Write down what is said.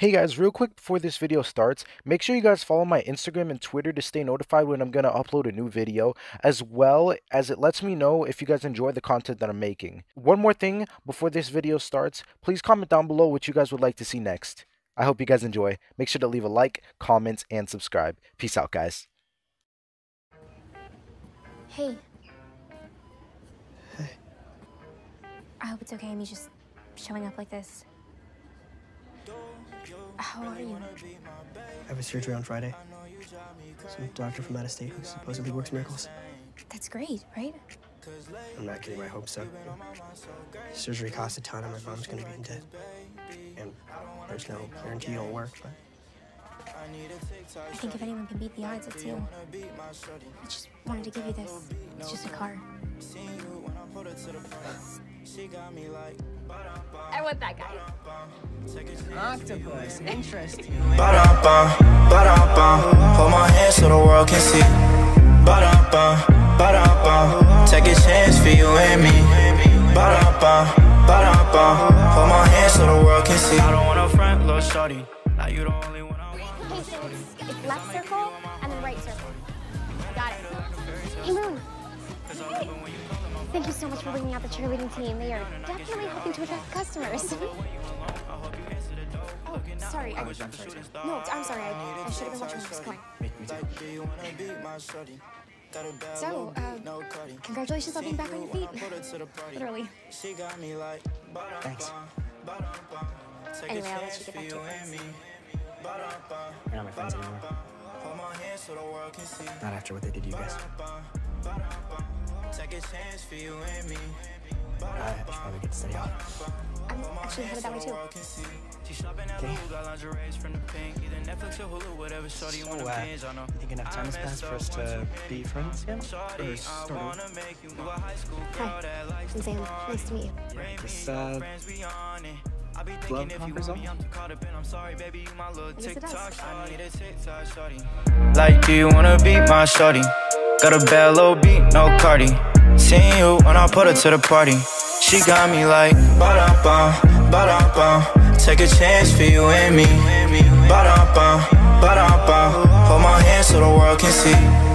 Hey guys, real quick before this video starts, make sure you guys follow my Instagram and Twitter to stay notified when I'm going to upload a new video, as well as it lets me know if you guys enjoy the content that I'm making. One more thing before this video starts, please comment down below what you guys would like to see next. I hope you guys enjoy. Make sure to leave a like, comment, and subscribe. Peace out, guys. Hey. Hey. I hope it's okay me just showing up like this. How are you? I have a surgery on Friday. Some doctor from out of state who supposedly works miracles. That's great, right? I'm not getting my hopes up. Surgery costs a ton and my mom's gonna be in debt. And there's no guarantee it'll work, but I think if anyone can beat the odds, it's you. I just wanted to give you this. It's just a card. I want that guy. Octopus, interesting. Ba-dum-bum, ba-dum-bum. Hold my hand so the world can see. Ba-dum-bum, ba-dum-bum. Take a chance for you and me. Ba-dum-bum, ba-dum-bum. Hold my hand so the world can see. I don't want a front, little shorty. Now you the only one I want. Okay, so it's, it's left circle and then right circle. Got it. Hey, Moon. Hey. Thank you so much for bringing out the cheerleading team. They are definitely helping to attract customers. oh, sorry. I, was wrong. no, I'm sorry. I, I should have been watching where going. So, uh, congratulations on being back on your feet. Literally. thanks. Anyway, I'll let you get back to your plans. You're not my friends anymore. Not after what they did to you guys. Take a chance for you and me. I should probably get to study. I'm actually headed that way too. She shopping at Okay. Lou, got lingeries from the pink. Either Netflix or Hulu, whatever shorty you So, uh, binge. I know. you think enough time has passed for us to be friends again? Or I sort of? wanna make you my high school girl Hi, I'm Sam. Nice to meet you. This, uh, friends be on it. I be love if you want me. I'm too caught up in. I'm sorry, baby, you my little it does. TikTok. I need a TikTok shorty. Like, do you wanna be my shorty? Got a bad little beat, no Cardi. Seen you when I put her to the party. She got me like, ba-dum-bum, ba-dum-bum. Take a chance for you and me. Ba-dum-bum, ba-dum-bum. Hold my hand so the world can see.